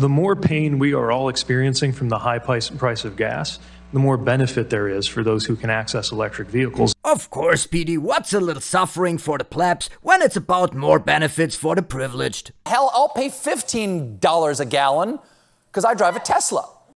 The more pain we are all experiencing from the high price, of gas, the more benefit there is for those who can access electric vehicles. Of course, PD, what's a little suffering for the plebs when it's about more benefits for the privileged? Hell, I'll pay $15 a gallon because I drive a Tesla.